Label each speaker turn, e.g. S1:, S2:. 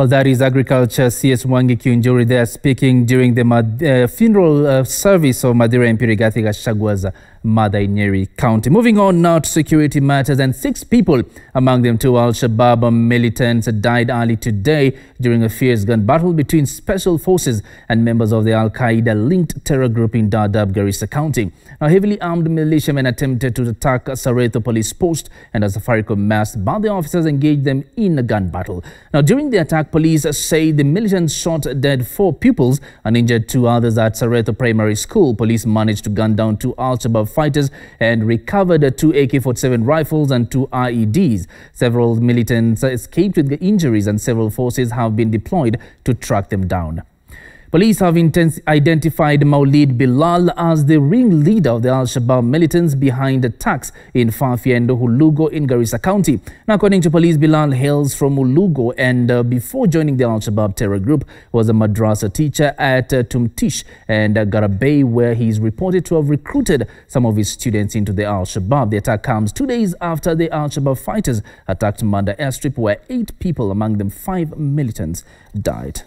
S1: Well, that is Agriculture CS Mwangi Kiunjuri there speaking during the uh, funeral uh, service of Mathira MP Rigathi Gachagua's mother in Nyeri County. Moving on now to security matters and six people, among them two Al-Shabaab militants, died early today during a fierce gun battle between special forces and members of the Al-Qaeda-linked terror group in Dadaab, Garissa County. Now, heavily armed militiamen attempted to attack Saretho police post and as a Safaricom mast, but the officers engaged them in a gun battle. Now, during the attack, police say the militants shot dead four pupils and injured two others at Saretho Primary School. Police managed to gun down two Al-Shabaab fighters and recovered two AK-47 rifles and two IEDs. Several militants escaped with the injuries and several forces have been deployed to track them down. Police have identified Maulid Bilal as the ringleader of the Al-Shabaab militants behind attacks in Fafi and Hulugho in Garissa County. Now, according to police, Bilal hails from Hulugho and uh, before joining the Al-Shabaab terror group was a madrasa teacher at uh, Tumtish and uh, Garabay where he is reported to have recruited some of his students into the Al-Shabaab. The attack comes two days after the Al-Shabaab fighters attacked Manda airstrip where eight people, among them five militants, died.